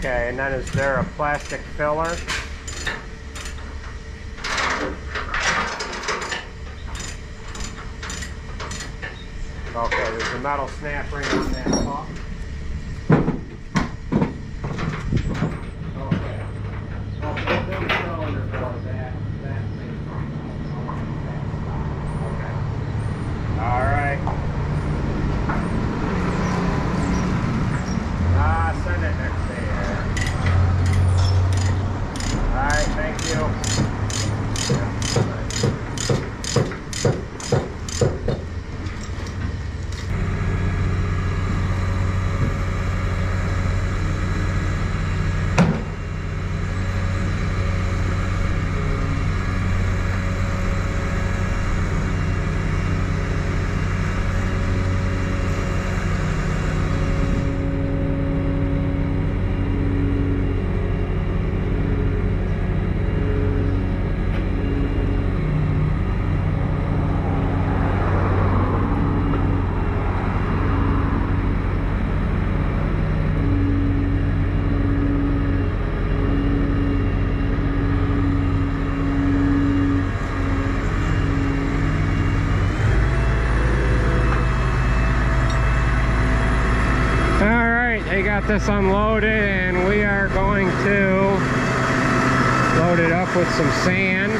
Okay, and then is there a plastic filler? Okay, there's a metal snap ring on that top. Okay. Okay, big cylinder for that, that thing. Okay. All right. Ah, send it next day. All right, thank you. All right, they got this unloaded and we are going to load it up with some sand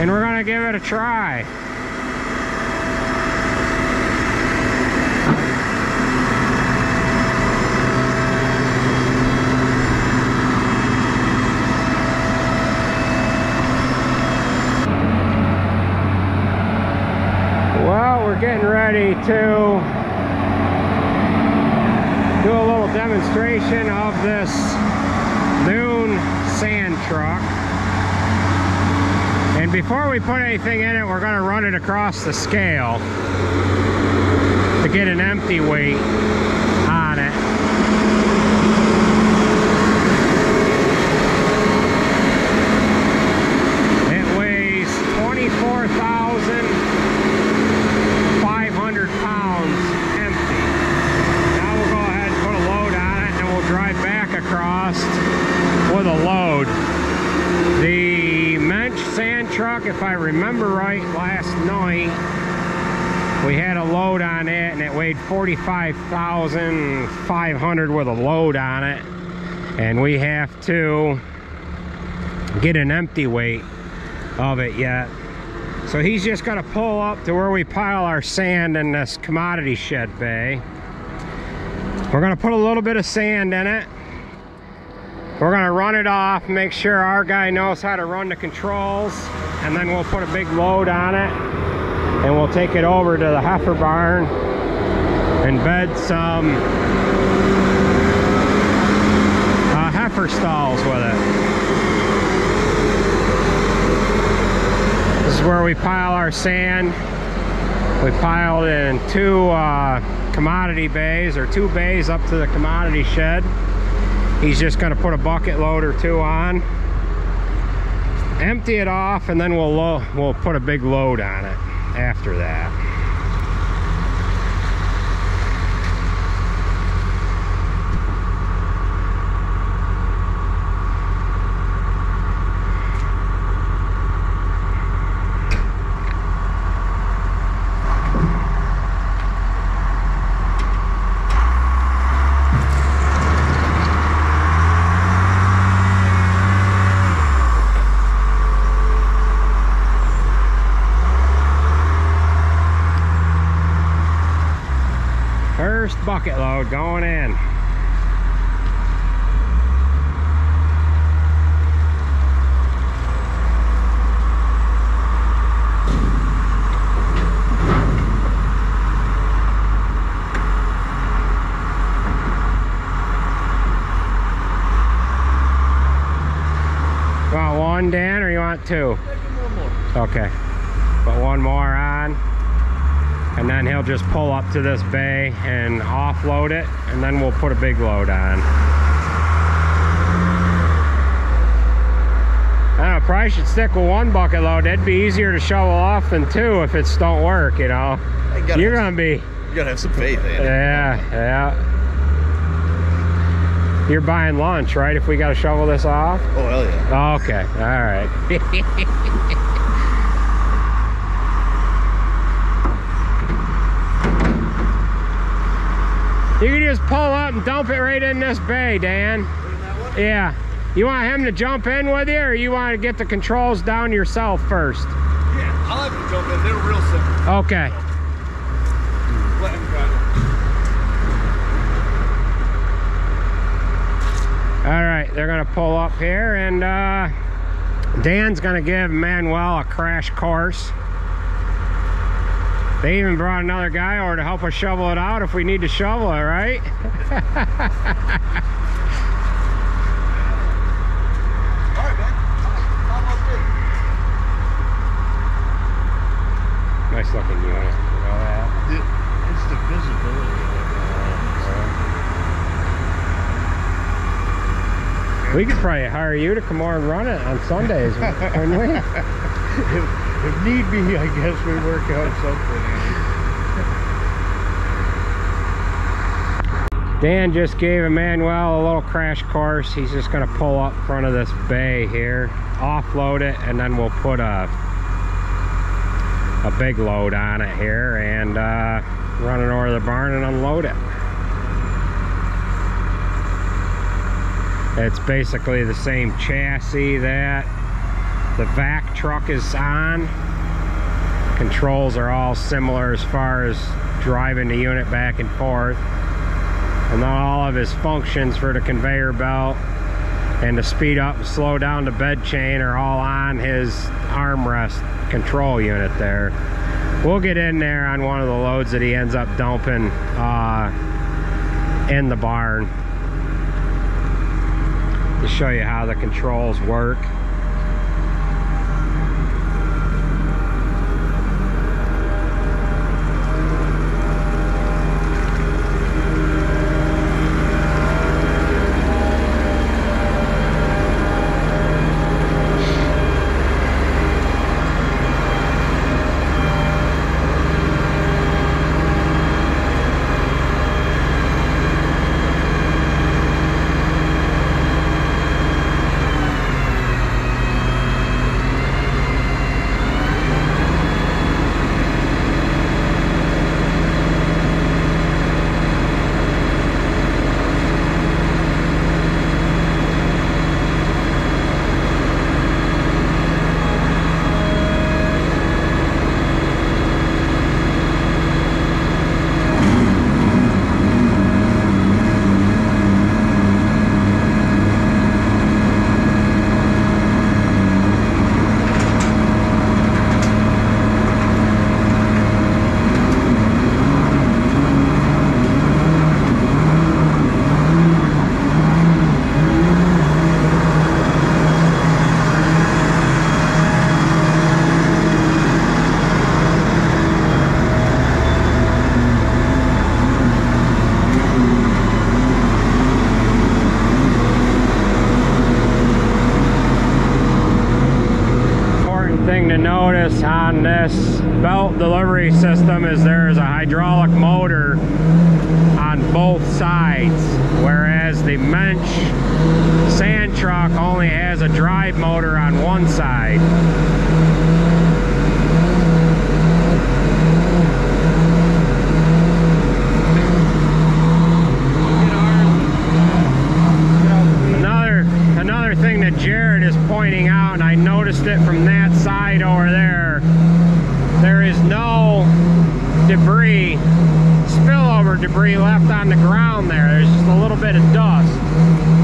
and we're gonna give it a try. Well, we're getting ready to do a little demonstration of this Nuhn sand truck. And before we put anything in it, we're going to run it across the scale to get an empty weight on. It weighs 24,500 pounds empty. Now we'll go ahead and put a load on it and we'll drive back across with a load. The Mensch sand truck, if I remember right, last night we had a load on it and it weighed 45,500 with a load on it. And we have to get an empty weight of it yet. So he's just gonna pull up to where we pile our sand in this commodity shed bay. We're gonna put a little bit of sand in it. We're gonna run it off, make sure our guy knows how to run the controls, and then we'll put a big load on it, and we'll take it over to the heifer barn and bed some uh, heifer stalls with it. This is where we pile our sand. We piled in two uh, commodity bays or two bays up to the commodity shed. He's just gonna put a bucket load or two on, empty it off, and then we'll we'll put a big load on it after that. First bucket load going in. You want one, Dan, or you want two? Okay. Put one more on and then he'll just pull up to this bay and offload it and then we'll put a big load on I don't know, probably should stick with one bucket load that'd be easier to shovel off than two if it's don't work you know You You're gonna be you gotta have some faith in it. yeah yeah You're buying lunch, right? If we got to shovel this off? Oh, hell yeah. Okay, all right. you can just pull up and dump it right in this bay, Dan. Yeah. You want him to jump in with you, or you want to get the controls down yourself first? Yeah, I'll have to jump in. They're real simple. Okay. Let him drive All right, they're gonna pull up here, and uh, Dan's gonna give Manuel a crash course. They even brought another guy over to help us shovel it out if we need to shovel it, right? All right, man. How about this? nice looking unit. You know that? It's the visibility. We could probably hire you to come over and run it on Sundays, couldn't we? If, need be, I guess we work out something. Dan just gave Emmanuel a little crash course. He's just gonna pull up front of this bay here, offload it, and then we'll put a a big load on it here and uh, run it over the barn and unload it. It's basically the same chassis that the vac truck is on. Controls are all similar as far as driving the unit back and forth. And all of his functions for the conveyor belt and to speed up and slow down the bed chain are all on his armrest control unit there. We'll get in there on one of the loads that he ends up dumping uh, in the barn to show you how the controls work. Debris left on the ground there. There's just a little bit of dust.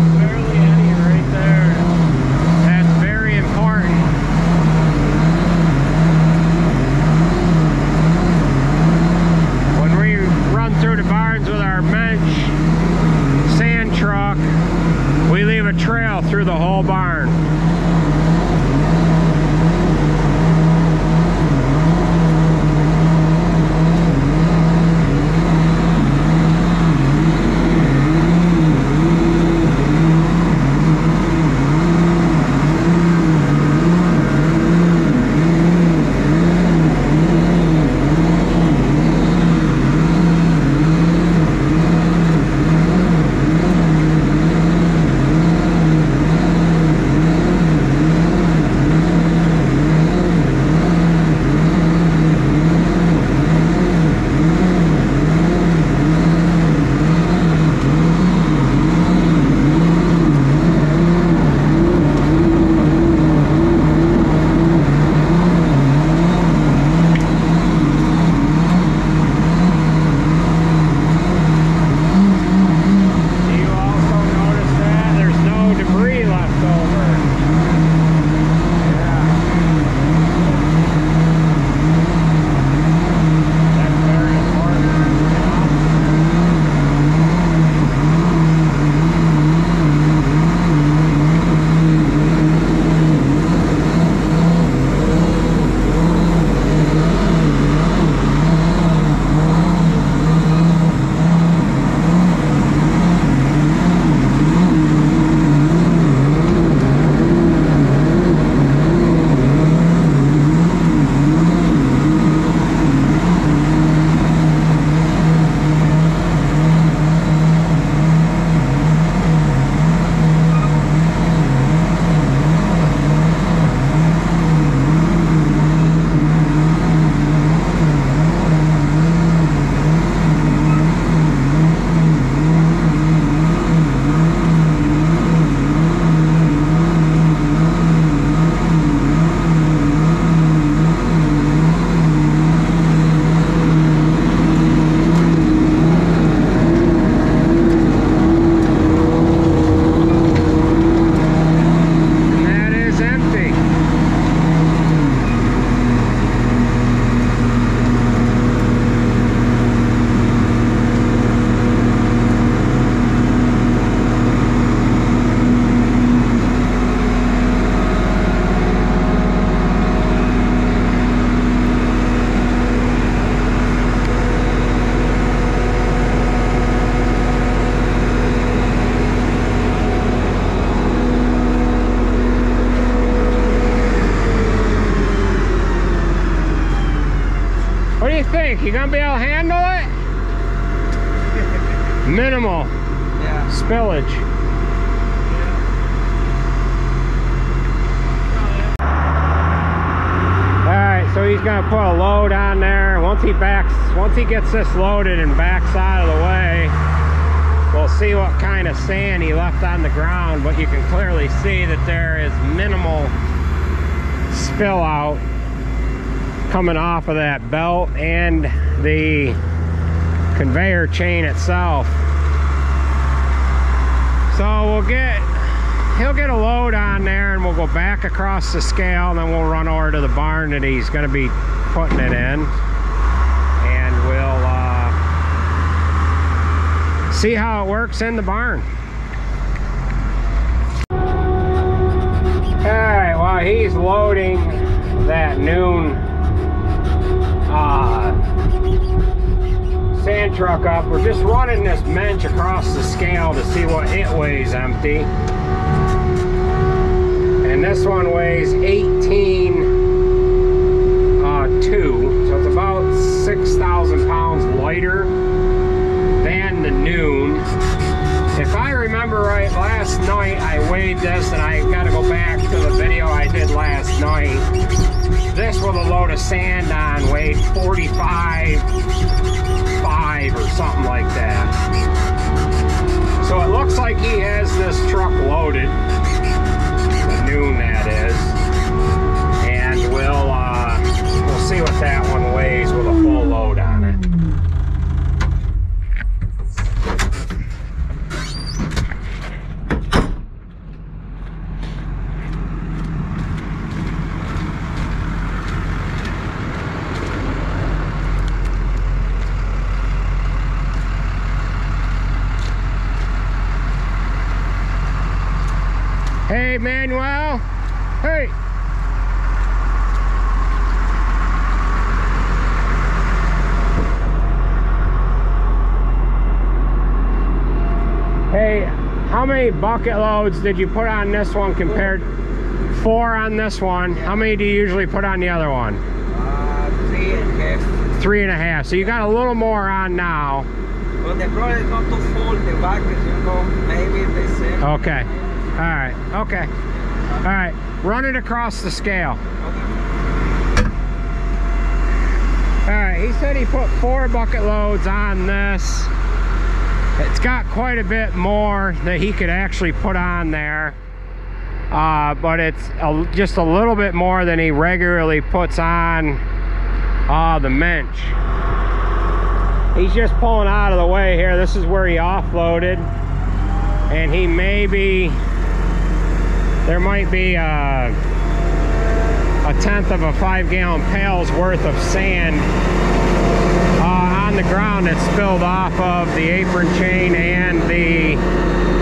You gonna be able to handle it? Minimal Yeah. spillage. Alright, so he's gonna put a load on there. Once he backs, once he gets this loaded and backs out of the way, we'll see what kind of sand he left on the ground, but you can clearly see that there is minimal spill out coming off of that belt and the conveyor chain itself. So we'll get, he'll get a load on there and we'll go back across the scale and then we'll run over to the barn that he's gonna be putting it in. And we'll uh, see how it works in the barn. All right, while he's loading that Nuhn uh, sand truck up. We're just running this bench across the scale to see what it weighs empty. And this one weighs 18 uh, 2, so it's about 6,000 pounds lighter than the Nuhn. If I remember right, last night I weighed this and I got to go back to the video I did last night. This with a load of sand on weighed 45 5 or something like that. So it looks like he has this truck loaded. The Nuhn that is. And we'll uh, we'll see what that one weighs with a full load on it. Hey, Manuel. Hey. Hey, how many bucket loads did you put on this one compared? Four on this one. How many do you usually put on the other one? Uh, three and a half. Three and a half. So you got a little more on now. But the problem is not to fold the buckets, you know, maybe the same. Okay. All right. Okay. All right. Run it across the scale. All right, he said he put four bucket loads on this. It's got quite a bit more that he could actually put on there. Uh, but it's a, just a little bit more than he regularly puts on uh, the mensch. He's just pulling out of the way here. This is where he offloaded. And he may be, there might be a, a tenth of a five gallon pail's worth of sand uh, on the ground that spilled off of the apron chain and the,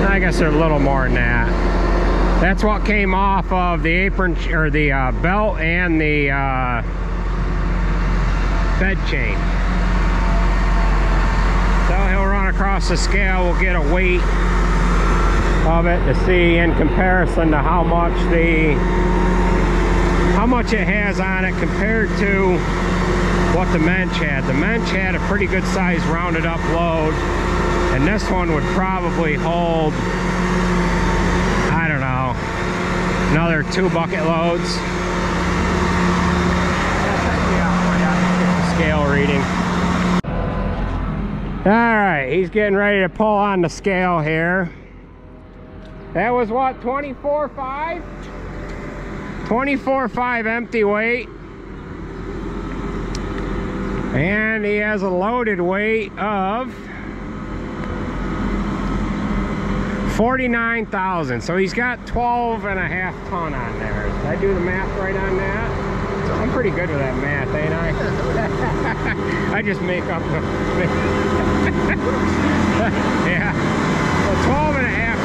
I guess there's a little more than that. That's what came off of the apron, or the uh, belt and the uh, bed chain. So he'll run across the scale, we'll get a weight of it to see in comparison to how much the how much it has on it compared to what the Mensch had. The Mensch had a pretty good size rounded up load and this one would probably hold I don't know another two bucket loads. Scale reading. All right, he's getting ready to pull on the scale here. That was what, 24.5? 24.5 empty weight. And he has a loaded weight of 49,000. So he's got 12 and a half ton on there. Did I do the math right on that? I'm pretty good with that math, ain't I? I just make up the... yeah. Well, 12 and a half.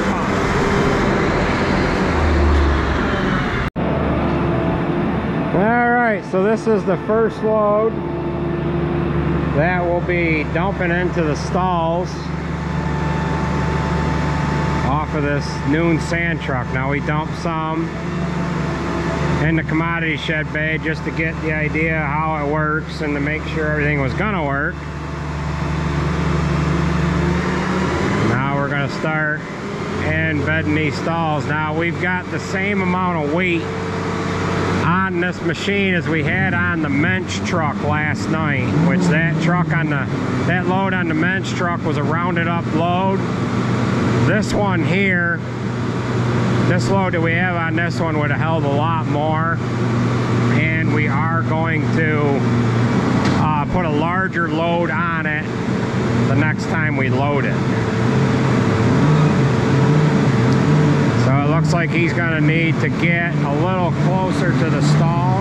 All right, so this is the first load that will be dumping into the stalls off of this Nuhn sand truck. Now we dumped some in the commodity shed bay just to get the idea how it works and to make sure everything was gonna work. Now we're gonna start and bedding these stalls. Now we've got the same amount of weight this machine as we had on the mensch truck last night, which that truck on the, that load on the mensch truck was a rounded up load. This one here, this load that we have on this one would have held a lot more. And we are going to uh, put a larger load on it the next time we load it. So it looks like he's gonna need to get a little closer to the stall.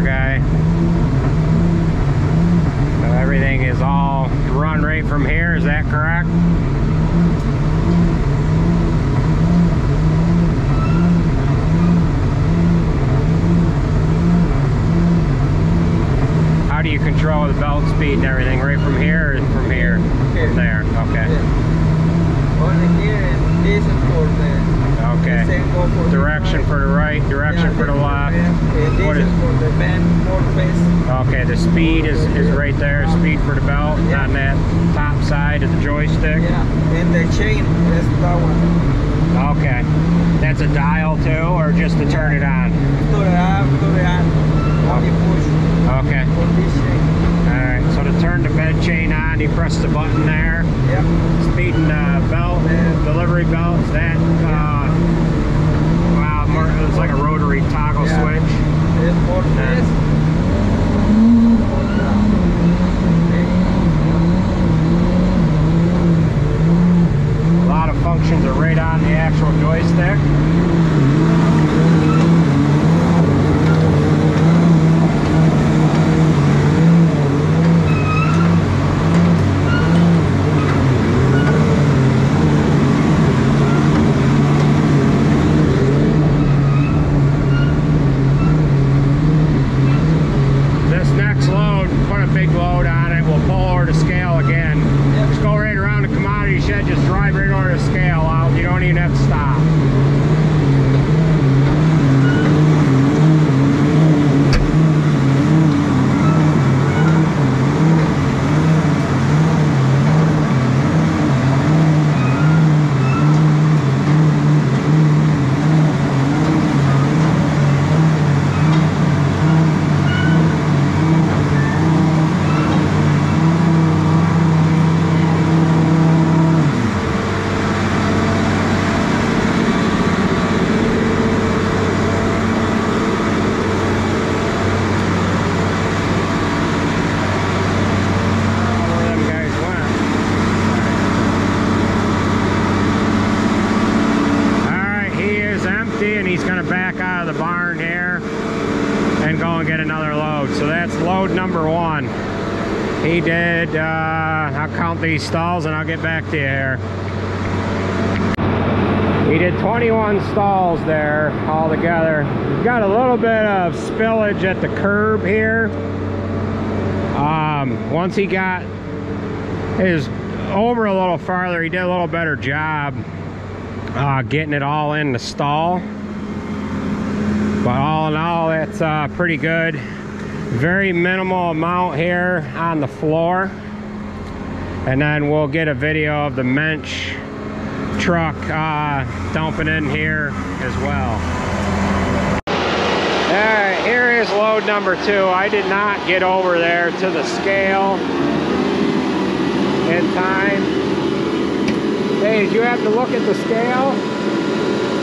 Guy. So everything is all run right from here, is that correct? How do you control the belt speed and everything? Right from here or from here? Here. From there, okay. Yeah. Only here and this is for the Okay. same go for the Direction right. for the right, direction Yeah, for the this is left. And this What is is- for the bend more face. Okay, the speed is, is right there, speed for the belt Yeah. on that top side of the joystick. Yeah. And the chain, that's that one. Okay. That's a dial too, or just to turn it on? To the up, to the up. Only push Okay. for this chain. Alright, so to turn the bed chain on, you press press the button there. Yeah. Speeding uh, belt, delivery belt, is that, uh, wow, more, it's like a rotary toggle Yeah. switch. This for Yeah. this. A lot of functions are right on the actual joystick. This next load, put a big load on it, we'll pull over to scale again. Just go right around the commodity shed, just drive right over to scale out. You don't even have to stop. Where them guys went. Alright, he is empty and he's gonna back out of the barn here and go and get another load. So that's number one. He did, uh, I'll count these stalls and I'll get back to you here. He did 21 stalls there all together. Got a little bit of spillage at the curb here. Um, once he got his over a little farther, he did a little better job uh, getting it all in the stall. But all in all, it's uh, pretty good. Very minimal amount here on the floor. And then we'll get a video of the mensch truck uh, dumping in here as well. Alright, here is load number two. I did not get over there to the scale in time. Hey, did you have to look at the scale?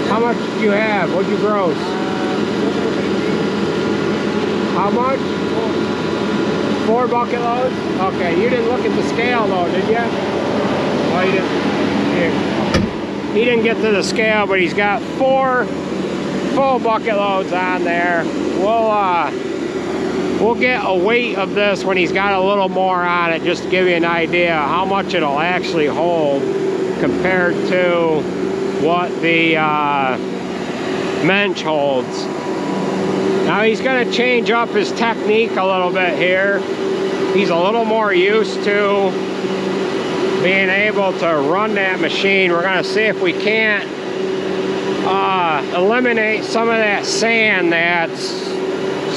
How much did you have? What'd you gross? How much? Four bucket loads? Okay, you didn't look at the scale though, did you? Oh, you didn't. He didn't get to the scale, but he's got four full bucket loads on there. We'll uh, we'll get a weight of this when he's got a little more on it, just to give you an idea how much it'll actually hold compared to what the uh, mensch holds. Now he's going to change up his technique a little bit here. He's a little more used to being able to run that machine. We're going to see if we can't uh, eliminate some of that sand that's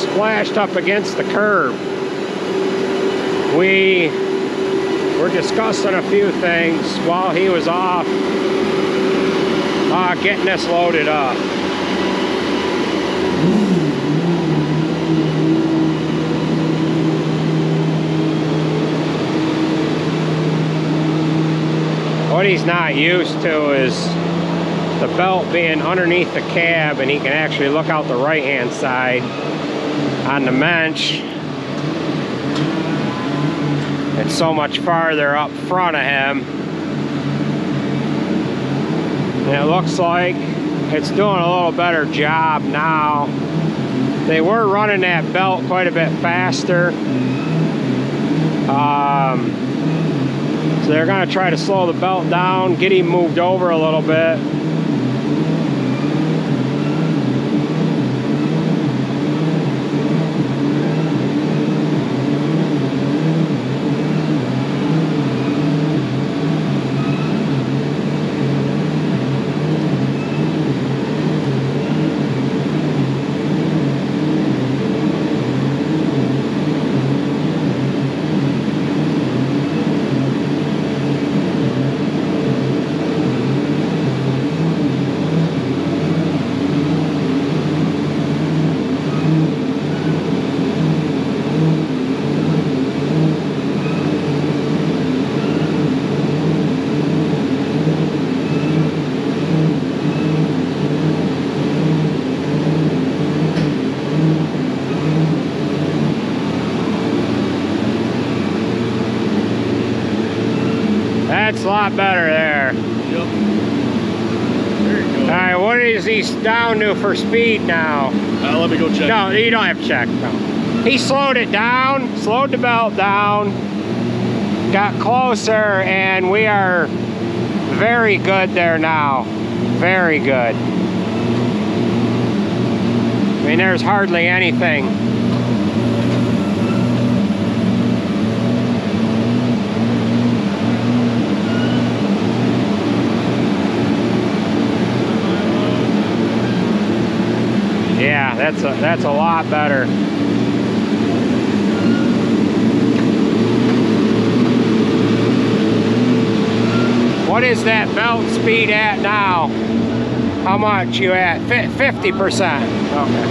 splashed up against the curb. We were discussing a few things while he was off uh, getting this loaded up. What he's not used to is the belt being underneath the cab and he can actually look out the right hand side on the mensch. It's so much farther up front of him. And it looks like it's doing a little better job now. They were running that belt quite a bit faster. Um, so they're going to try to slow the belt down, get him moved over a little bit. That's a lot better there. Yep. There All right, what is he down to for speed now? Uh, let me go check. No, you don't have to check. No. He slowed it down, slowed the belt down, got closer, and we are very good there now. Very good. I mean, there's hardly anything. Yeah, that's a that's a lot better. What is that belt speed at now? How much you at? Fifty percent. Okay.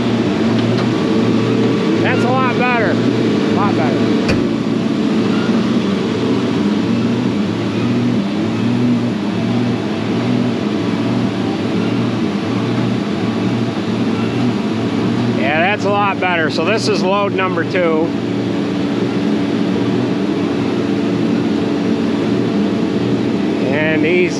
That's a lot better. A lot better. Yeah, that's a lot better. So this is load number two. And he's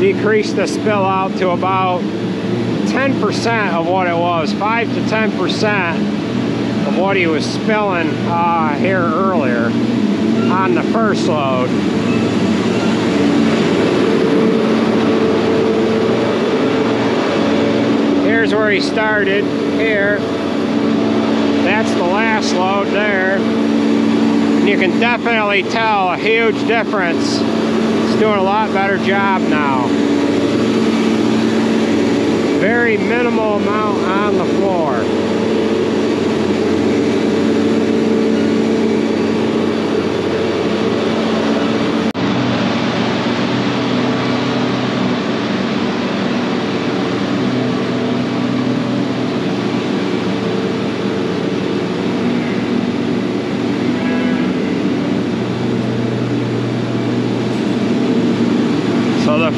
decreased the spill out to about 10% of what it was, 5 to 10% of what he was spilling uh, here earlier on the first load. Here's where he started, here. That's the last load there. And you can definitely tell a huge difference. It's doing a lot better job now. Very minimal amount on the floor.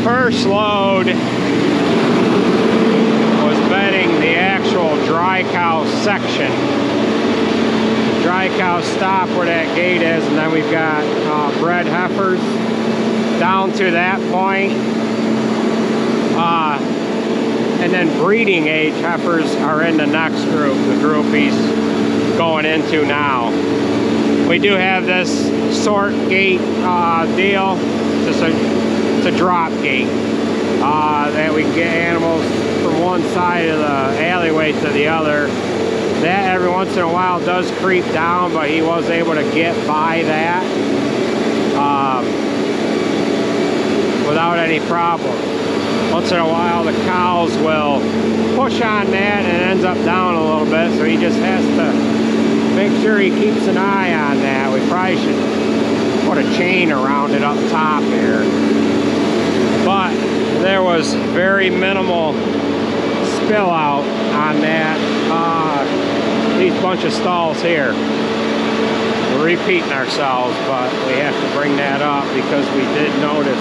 First load was bedding the actual dry cow section. Dry cow stop where that gate is, and then we've got uh, bred heifers down to that point. Uh, and then breeding age heifers are in the next group, the group he's going into now. We do have this sort gate uh, deal. Just a it's a drop gate uh, that we can get animals from one side of the alleyway to the other. That every once in a while does creep down, but he was able to get by that um, without any problem. Once in a while, the cows will push on that and it ends up down a little bit, so he just has to make sure he keeps an eye on that. We probably should put a chain around it up top here but there was very minimal spill out on that. Uh, these bunch of stalls here we're repeating ourselves but we have to bring that up because we did notice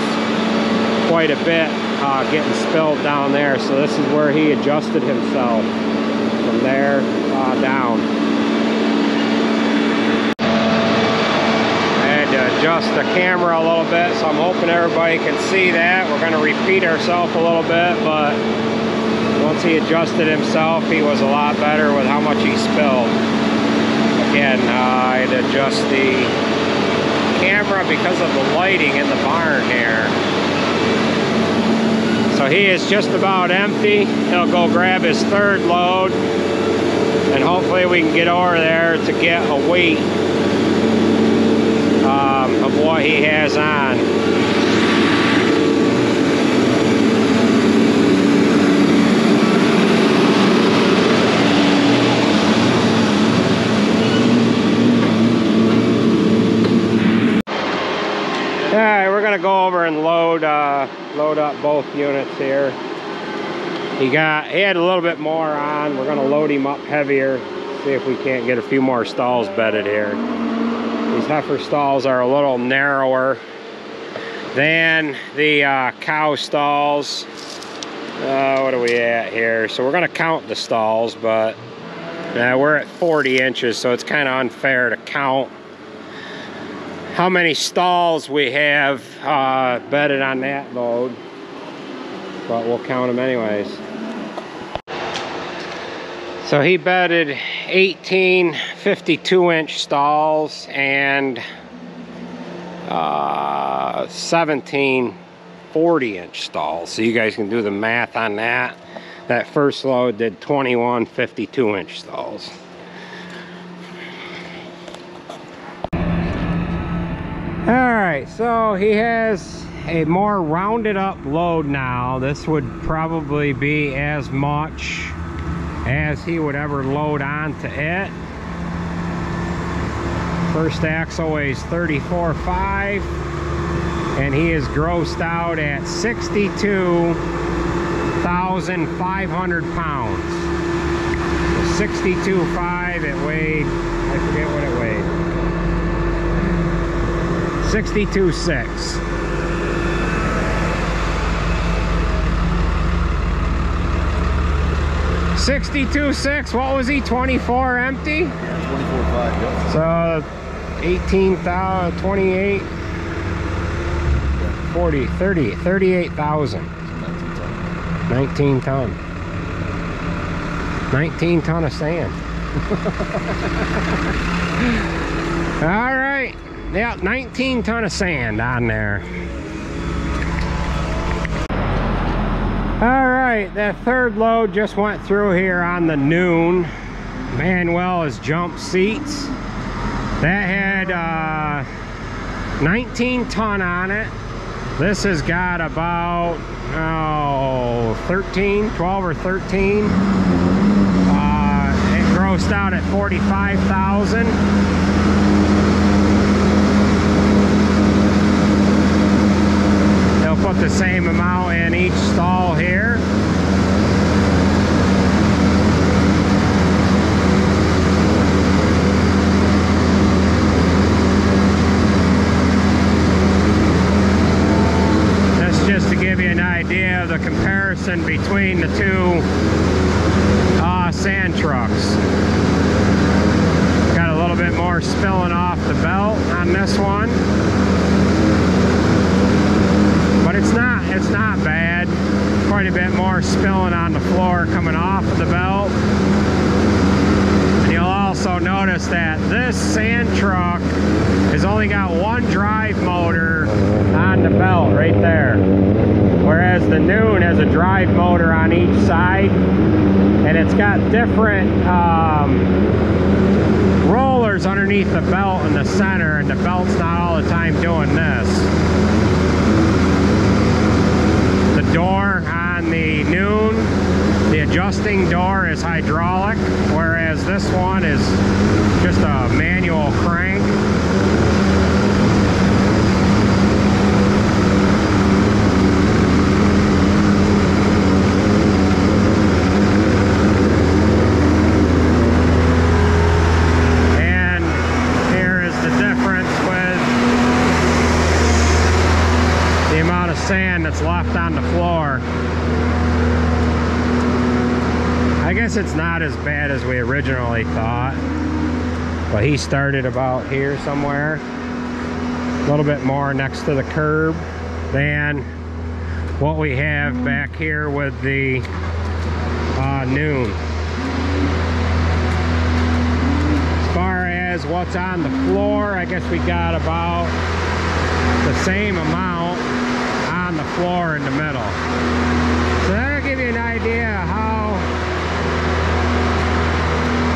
quite a bit uh, getting spilled down there. So this is where he adjusted himself from there uh, down adjust the camera a little bit so I'm hoping everybody can see that. We're going to repeat ourselves a little bit but once he adjusted himself he was a lot better with how much he spilled. Again uh, I'd adjust the camera because of the lighting in the barn here. So he is just about empty. He'll go grab his third load and hopefully we can get over there to get a weight of what he has on. Go over and load uh, load up both units here. He got he had a little bit more on. We're gonna load him up heavier. See if we can't get a few more stalls bedded here. These heifer stalls are a little narrower than the uh, cow stalls. Uh, what are we at here? So we're gonna count the stalls, but uh, we're at 40 inches, so it's kind of unfair to count how many stalls we have uh, bedded on that load, but we'll count them anyways. So he bedded 18 52 inch stalls and uh, 17 40 inch stalls. So you guys can do the math on that. That first load did 21 52 inch stalls. All right, so he has a more rounded up load now. This would probably be as much as he would ever load onto it. First axle weighs 34.5 and he is grossed out at 62,500 pounds. 62.5 it weighed, I forget what it weighed. 62.6. Sixty-two six. What was he? Twenty-four empty. Yeah, 24.5, yep. So 18,000, 28, 40, 30, 38,000. 19 ton. 19 ton of sand. All right. Yeah, 19 ton of sand on there. All that third load just went through here on the Nuhn. Manuel has jump seats. That had uh, 19 ton on it. This has got about, oh, 13, 12 or 13. Uh, it grossed out at 45,000. They'll put the same amount in each stall here. That's just to give you an comparison between the two uh, sand trucks. Got a little bit more spilling off the belt on this one. But it's not, it's not bad. Quite a bit more spilling on the floor coming off of the belt. Also notice that this sand truck has only got one drive motor on the belt right there. Whereas the Nuhn has a drive motor on each side. And it's got different um, rollers underneath the belt in the center. And the belt's not all the time doing this. The door on the Nuhn, the adjusting door is hydraulic, whereas this one is just a manual crank. And here is the difference with the amount of sand that's left on the floor. I guess it's not as bad as we originally thought. But he started about here somewhere. A little bit more next to the curb than what we have back here with the uh, Nuhn. As far as what's on the floor, I guess we got about the same amount on the floor in the middle. So that'll give you an idea how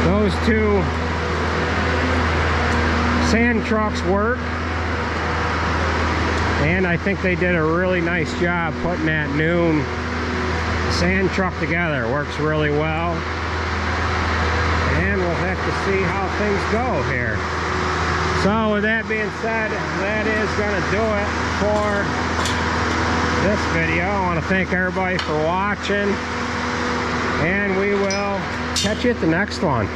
those two sand trucks work. And I think they did a really nice job putting that Nuhn sand truck together. Works really well. And we'll have to see how things go here. So with that being said, that is going to do it for this video. I want to thank everybody for watching. And we will catch you at the next one.